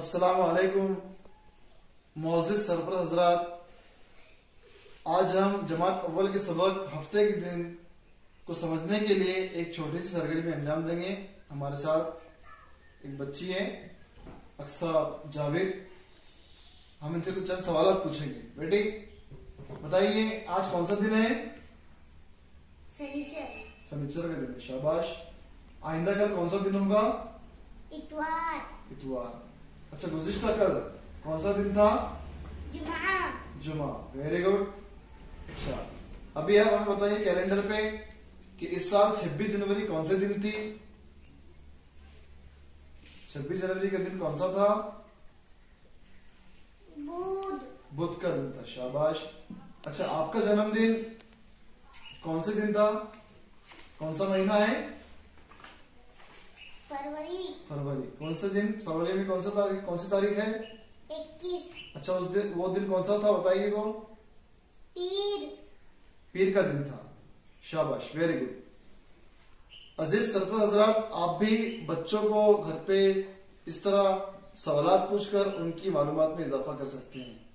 अस्सलाम वालेकुम मोजिद हजरात। आज हम जमात अव्वल के सबक हफ़्ते के दिन को समझने के लिए एक छोटी सी सरगर्मी अंजाम देंगे। हमारे साथ एक बच्ची है अक्सा जावेद। हम इनसे कुछ चंद सवाल पूछेंगे। बेटी बताइए आज कौन सा दिन है? शनिचर। शनिचर का दिन शाबाश। आइंदा कल कौन सा दिन होगा? इतवार। इतवार। अच्छा गुजिश्ता कल कौन सा दिन था? जुमा जुमा वेरी गुड अच्छा अभी आप हमें बताइए कैलेंडर पे कि इस साल 26 जनवरी कौन से दिन थी? 26 जनवरी का दिन कौन सा था? बुध। बुध का दिन था शाबाश। अच्छा आपका जन्मदिन कौन से दिन था? कौन सा महीना है? फरवरी फरवरी। कौन से दिन? फरवरी में कौन सा तारीख कौन सी तारीख है? इक्कीस। अच्छा उस दिन वो दिन कौन सा था? बताइए तो पीर। पीर का दिन था। शाबाश वेरी गुड अज़ीज़ सरफराज हजरात आप भी बच्चों को घर पे इस तरह सवाल पूछकर उनकी मालूमात में इजाफा कर सकते हैं।